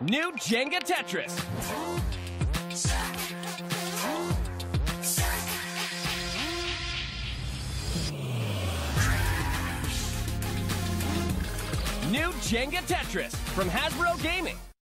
New Jenga Tetris. New Jenga Tetris from Hasbro Gaming.